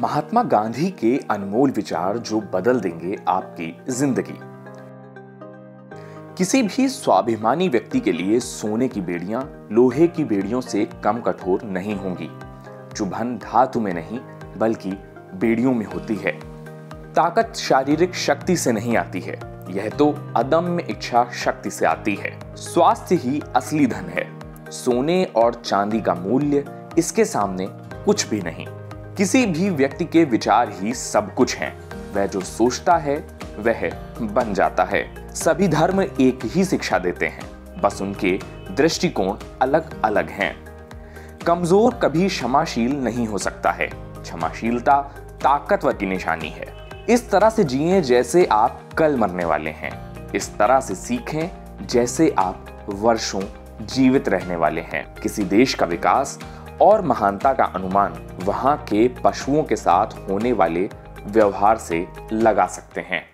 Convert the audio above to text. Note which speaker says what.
Speaker 1: महात्मा गांधी के अनमोल विचार जो बदल देंगे आपकी ज़िंदगी। किसी भी स्वाभिमानी व्यक्ति के लिए सोने की बेड़ियाँ, लोहे की बेड़ियों से कम कठोर नहीं होंगी। चुभन धातु में नहीं, बल्कि बेड़ियों में होती है। ताकत शारीरिक शक्ति से नहीं आती है। यह तो अदम्य इच्छा शक्ति से आती है। स्वास्थ्य ही असली धन है। सोने और चांदी का मूल्य इसके सामने कुछ भी नहीं। किसी भी व्यक्ति के विचार ही सब कुछ हैं। वह जो सोचता है, वह बन जाता है। सभी धर्म एक ही शिक्षा देते हैं, बस उनके दृष्टिकोण अलग अलग हैं। कमज़ोर कभी क्षमाशील नहीं हो सकता है। क्षमाशीलता ताकतवर की निशानी है। इस तरह से जिए जैसे आप कल मरने वाले हैं। इस तरह से सीखें जैसे आप वर्षों जीवित रहने वाले हैं। किसी देश का विकास और महानता का अनुमान वहाँ के पशुओं के साथ होने वाले व्यवहार से लगा सकते हैं।